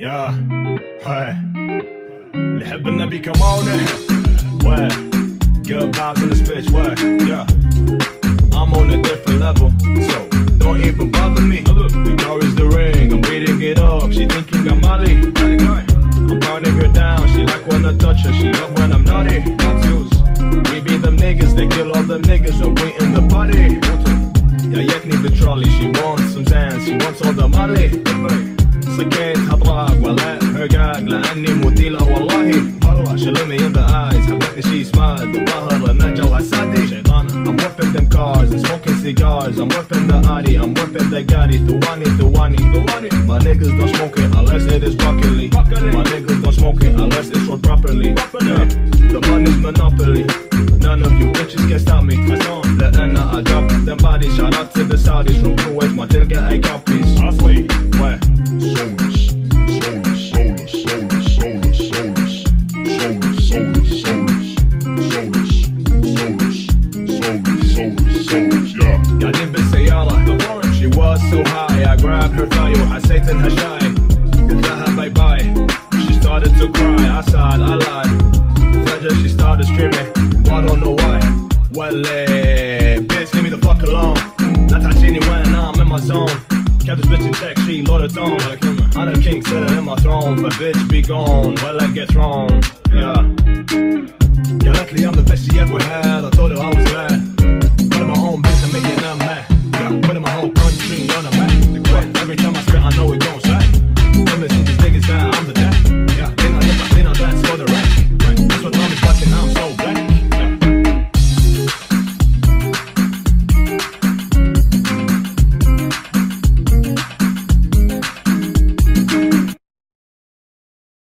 يا هاي اللي يحب النبي كمونه وين Get back in this bitch, what? Yeah I'm on a different level So don't even bother me The car is the ring, I'm beating it up She thinking I'm Molly I'm pounding her down She like when I touch her, she love when I'm naughty Tattoos We be them niggas, they kill all them niggas And we in the party يا يكني بالترولي She wants some dance, she wants all the money سكيت هضراق ولا هرقاق لاني مثيلة والله She look me in the eyes حبتني she smiled الظهر انه جوها سادي I'm whipping them cars and smoking cigars I'm whipping the Audi, I'm whipping the Gotti Thuwani, Thuwani, Thuwani My niggas don't smoke it unless it is broccoli My niggas don't smoke it unless it's rolled properly yeah. The money's monopoly None of you bitches can stop me لان I drop them bodies Shout out to the Saudis from Kuwait ما تلقى اي copies solus, solus, yeah. قاعدين بالسيارة She was so high I grabbed her thigh وحسيت انها شاي قلت لها باي باي She started to cry I sighed I lied فجأة she started screaming I don't know why Well eh, bitch leave me the fuck alone لا تعجيني when I'm in my zone Kept this bitch in check, she loaded on I'm the king sitting in my throne But bitch be gone, well I get thrown Yeah قالت لي I'm the best she ever had I told her I was glad